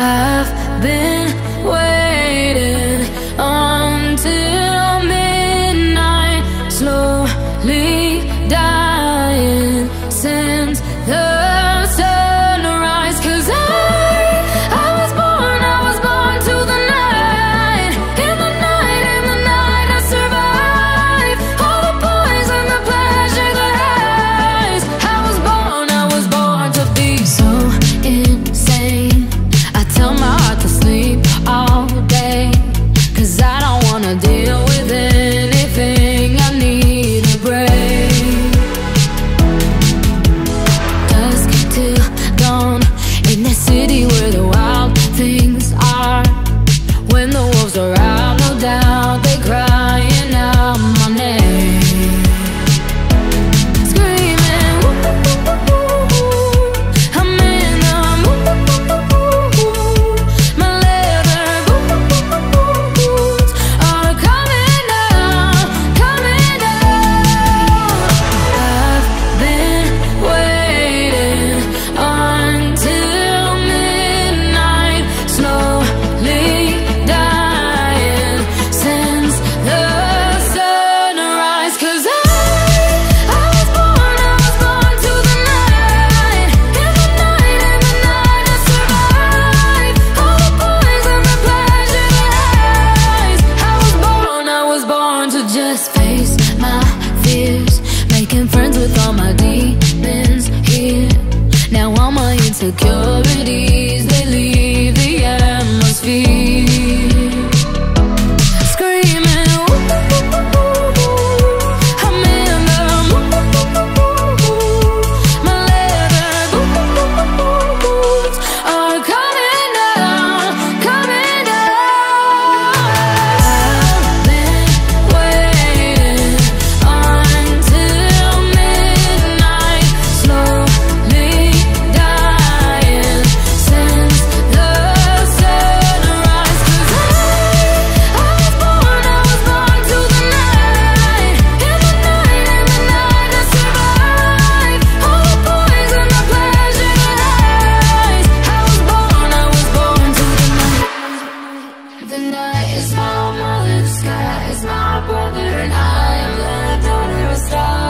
I've been waiting until midnight, slowly dying. to just face my fears. Making friends with all my demons here. Now all my insecurities, they leave the atmosphere. the is my mother, the sky is my brother, and I am the daughter of stars.